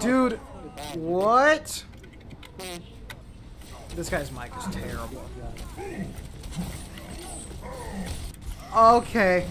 Dude, what? This guy's mic is terrible. Okay.